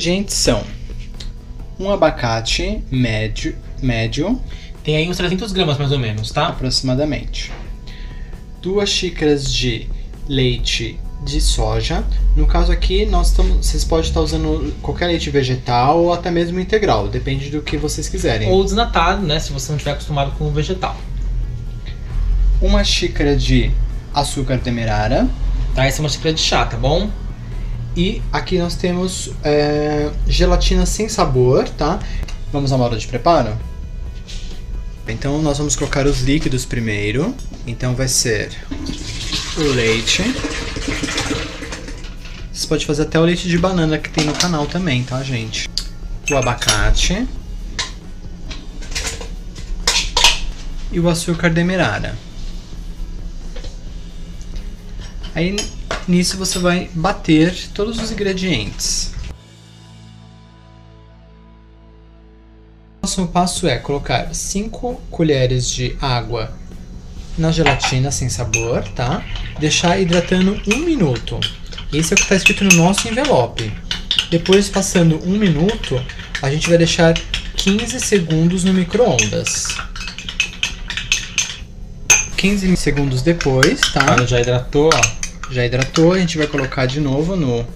Gente, são um abacate médio, médio Tem aí uns 300 gramas mais ou menos, tá? aproximadamente. Duas xícaras de leite de soja. No caso aqui, nós estamos, vocês podem estar usando qualquer leite vegetal ou até mesmo integral, depende do que vocês quiserem. Ou desnatado, né? Se você não estiver acostumado com o vegetal. Uma xícara de açúcar demerara. Tá? Essa é uma xícara de chá, tá bom? E aqui nós temos é, gelatina sem sabor, tá? Vamos à moda de preparo? Então nós vamos colocar os líquidos primeiro. Então vai ser o leite. Você pode fazer até o leite de banana que tem no canal também, tá, gente? O abacate. E o açúcar demerara. Aí nisso você vai bater todos os ingredientes. O próximo passo é colocar 5 colheres de água na gelatina sem sabor, tá? Deixar hidratando um minuto. Esse é o que está escrito no nosso envelope. Depois, passando um minuto, a gente vai deixar 15 segundos no micro-ondas. 15 segundos depois, tá? Olha, já hidratou, ó. Já hidratou, a gente vai colocar de novo no.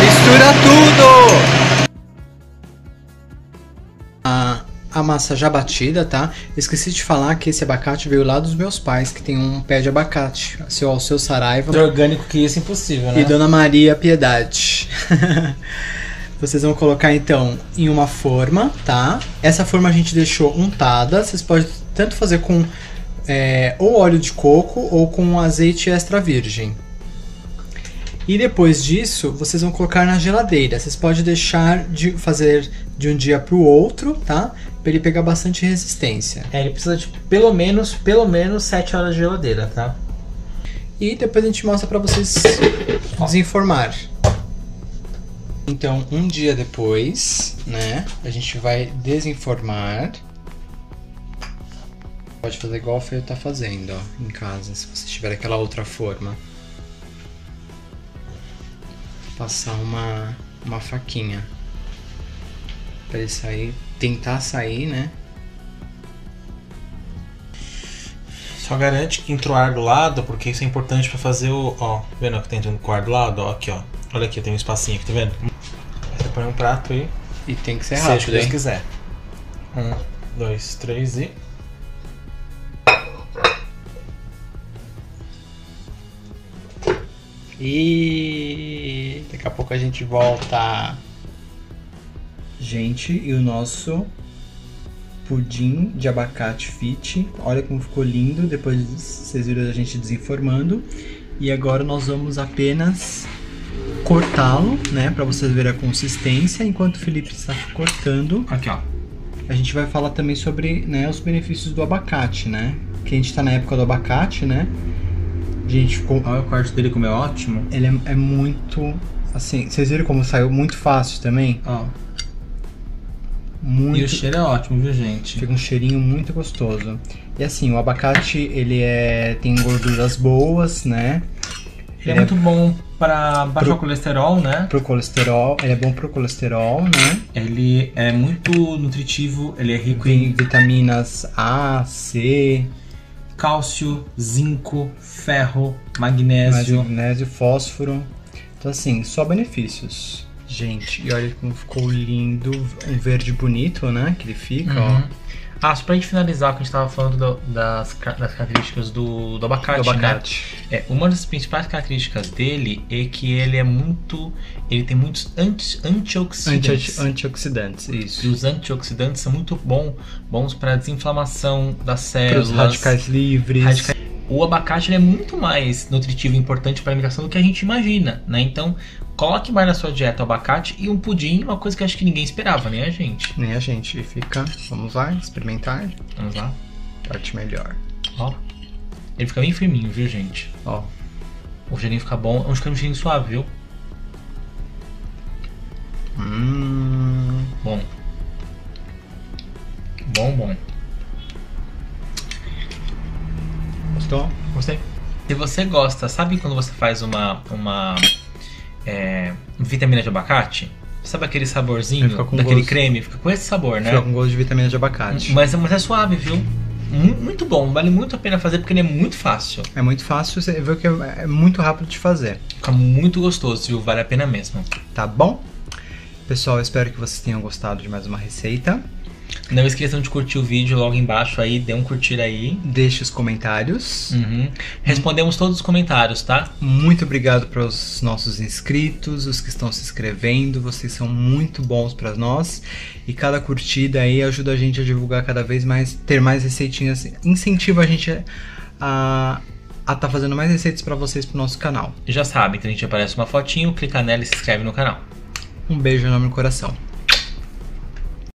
Mistura tudo! A, a massa já batida, tá? Esqueci de falar que esse abacate veio lá dos meus pais, que tem um pé de abacate. Seu Alceu Saraiva De orgânico que isso é impossível, né? e Dona Maria Piedade. Vocês vão colocar então em uma forma, tá? Essa forma a gente deixou untada. Vocês podem tanto fazer com é, ou óleo de coco ou com azeite extra virgem. E depois disso, vocês vão colocar na geladeira. Vocês podem deixar de fazer de um dia para o outro, tá? Para ele pegar bastante resistência. É, ele precisa de pelo menos, pelo menos 7 horas de geladeira, tá? E depois a gente mostra para vocês desenformar. Então, um dia depois, né, a gente vai desenformar. Pode fazer igual o Feio tá fazendo, ó, em casa, se você tiver aquela outra forma. Passar uma, uma faquinha. Pra ele sair, tentar sair, né? Só garante que entrou ar do lado, porque isso é importante pra fazer o. Ó, vendo que tá entrando com ar do lado? Ó, aqui, ó. Olha aqui, tem um espacinho aqui, tá vendo? Põe um prato aí, E tem que ser seja o que rápido, Deus hein? quiser. Um, dois, três e. E daqui a pouco a gente volta. Gente, e o nosso pudim de abacate fit. Olha como ficou lindo. Depois vocês viram a gente desenformando. E agora nós vamos apenas cortá-lo, né, para vocês verem a consistência. Enquanto o Felipe está cortando, Aqui, ó. a gente vai falar também sobre, né, os benefícios do abacate, né? Que a gente tá na época do abacate, né? Gente, ficou Olha o corte dele como é ótimo. ele é, é muito. Assim, vocês viram como saiu muito fácil também? Ó. Muito. E o cheiro é ótimo, viu, gente? Fica um cheirinho muito gostoso. E assim, o abacate, ele é tem gorduras boas, né? Ele é muito bom para baixar o colesterol, né? Pro colesterol, ele é bom pro colesterol, né? Ele é muito nutritivo, ele é rico em vitaminas A, C, cálcio, zinco, ferro, magnésio. magnésio, fósforo. Então assim, só benefícios. Gente, e olha como ficou lindo, um verde bonito, né? Que ele fica, ó. Uhum. Ah, só pra gente finalizar, que a gente tava falando do- das, das características do, do abacate, Do abacate. né? É, uma das principais características dele é que ele é muito. Ele tem muitos anti, antioxidantes. Anti- antioxidantes, E isso. os antioxidantes são muito bom, bons para desinflamação das Para células. os radicais livres. radicais- O abacate é muito mais nutritivo e importante para a alimentação do que a gente imagina, né? Então, coloque mais na sua dieta o abacate e um pudim, uma coisa que acho que ninguém esperava, nem a gente. Nem a gente fica. Vamos lá, experimentar. Vamos lá. Parte melhor. Ó. Ele fica bem firminho, viu, gente? Ó. O cheirinho fica bom. É um cheirinho suave, viu? Hum. Bom. Bom, bom. Gostou? Gostei. Se você gosta, sabe quando você faz uma, uma é, vitamina de abacate? Sabe aquele saborzinho daquele gosto. creme? Fica com esse sabor, né? Fica com gosto de vitamina de abacate. Mas, mas é suave, viu? Mu- Muito bom, vale muito a pena fazer porque ele é muito fácil. É muito fácil, você vê que é é muito rápido de fazer, Fica muito gostoso, viu? Vale a pena mesmo. tá bom? Pessoal, eu espero que vocês tenham gostado de mais uma receita. Não esqueçam de curtir o vídeo logo embaixo aí, dê um curtir aí. Deixe os comentários. Uhum. Respondemos todos os comentários, tá? Muito obrigado para os nossos inscritos, os que estão se inscrevendo. Vocês são muito bons para nós. E cada curtida aí ajuda a gente a divulgar cada vez mais, ter mais receitinhas, incentiva a gente a a tá fazendo mais receitas para vocês pro nosso canal. Já sabem que a gente aparece uma fotinho, clica nela e se inscreve no canal. Um beijo enorme no coração.